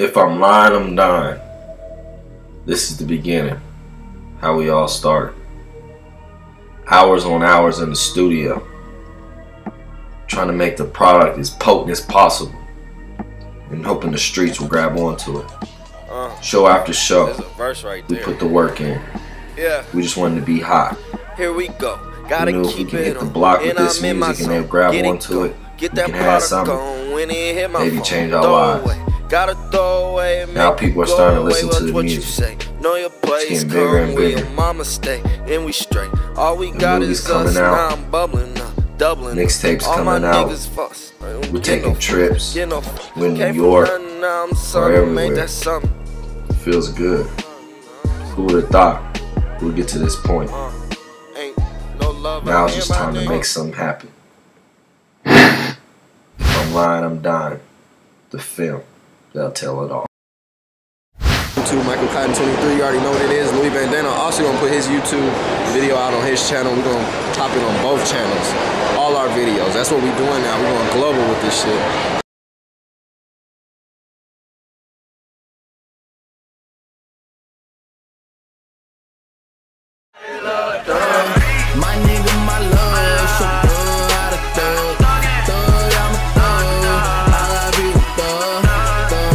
If I'm lying, I'm dying. This is the beginning. How we all started. Hours on hours in the studio. Trying to make the product as potent as possible. And hoping the streets will grab onto it. Uh, Show after show. right We put the work in. yeah, We just wanted to be hot. here we go. Gotta We knew if keep we can it hit the block with this I'm music and they'll grab onto it, Get we that can have product something. going when it hit my Maybe change our lives. Away. Gotta throw away. Now people are starting to listen to Watch the what you music. say. Know your place. getting bigger and Come where your bigger. mama stay, and we straight. All we The got movies is coming us. out. Now I'm bubbling up, doubling. up. Mixtapes All my coming out. niggas fuss. We're get taking no- trips. get no- We're in New Came from York. nothing, now I'm something, made everywhere. that something. Feels good. Who would have thought we'd get to this point? Uh, ain't no love Now it's just time to make something happen. I'm lying, I'm dying. The film. They'll tell it all. YouTube, Michael Cotton 23, you already know what it is. Louis Bandana also gonna put his YouTube video out on his channel. We're gonna pop it on both channels. All our videos. That's what we're doing now. We're going global with this shit.